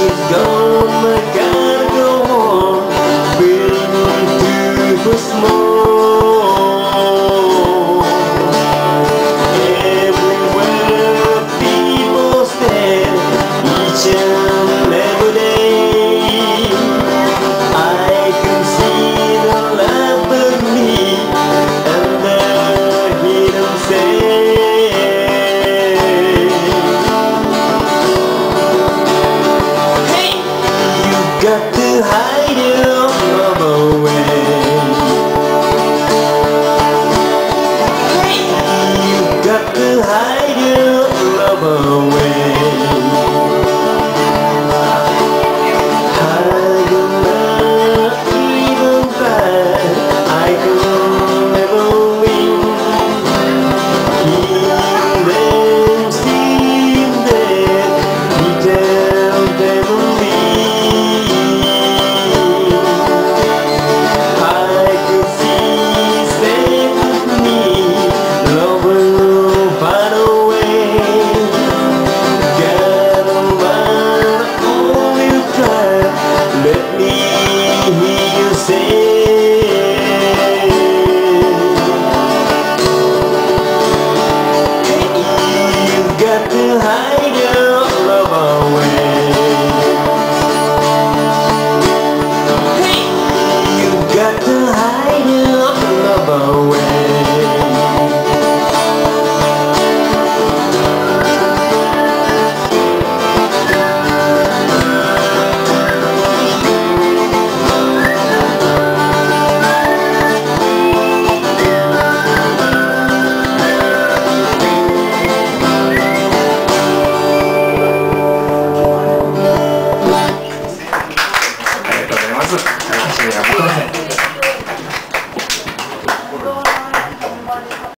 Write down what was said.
should go, my God. Love